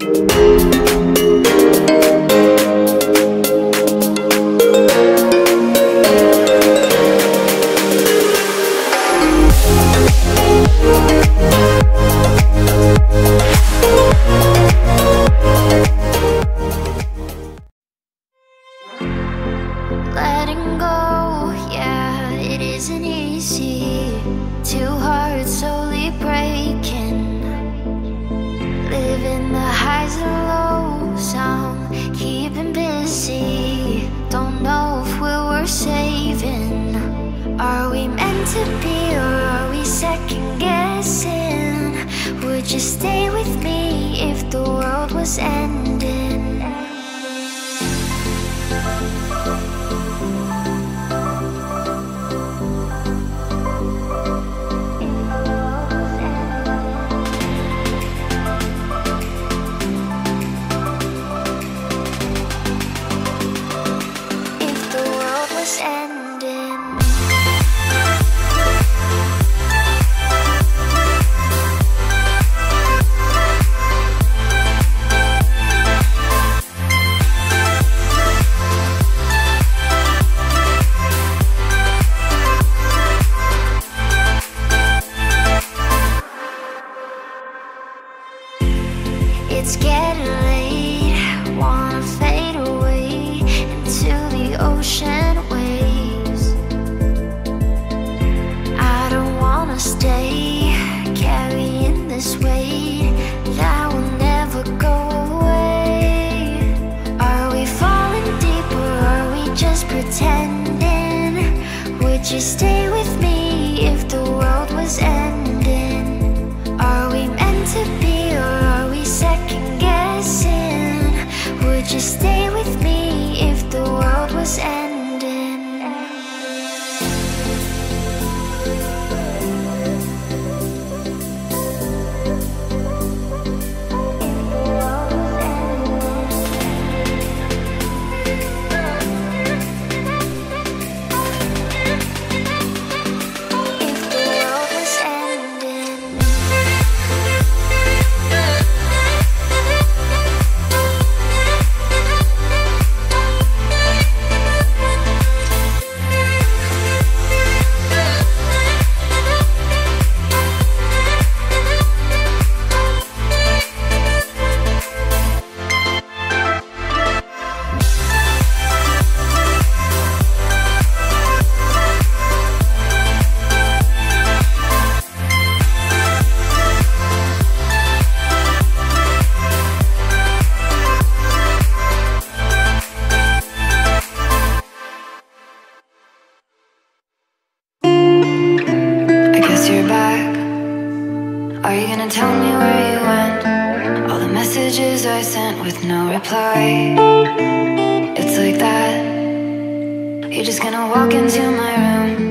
Letting go, yeah, it isn't easy. to be or are we second guessing? Would you stay with me if the world was ending? stay reply. It's like that. You're just gonna walk into my room.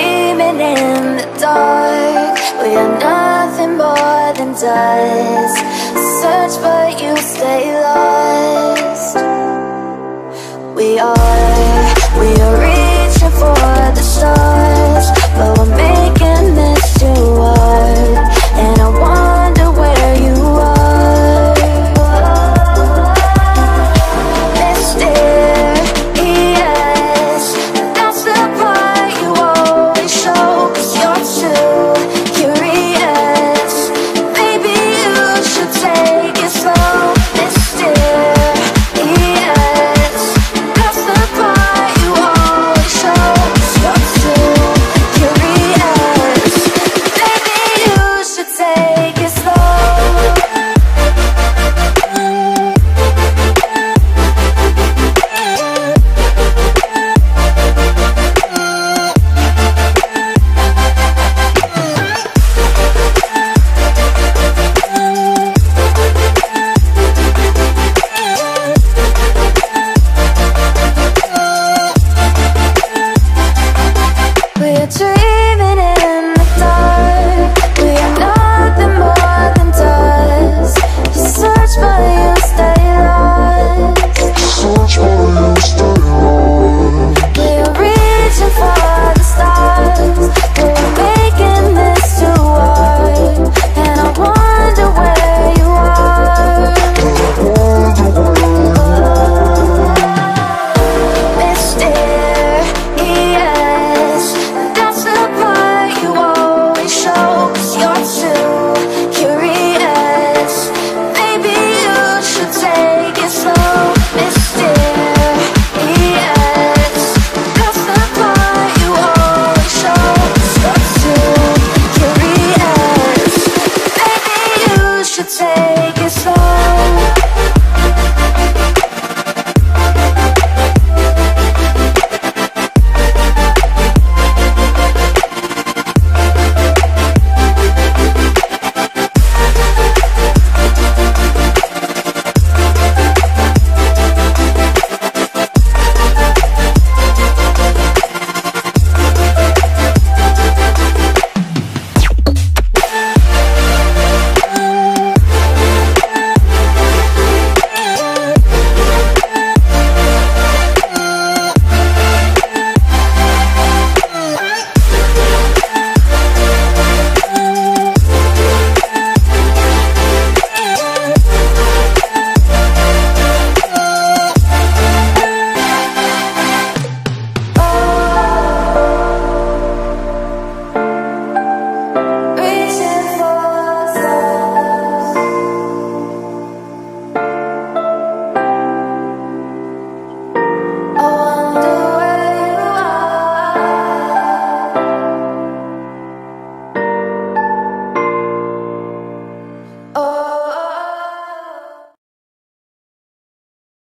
dreaming in the dark. We are nothing more than dust. Search but you stay lost. We are, we are reaching for the stars. But we're making this too hard. And I want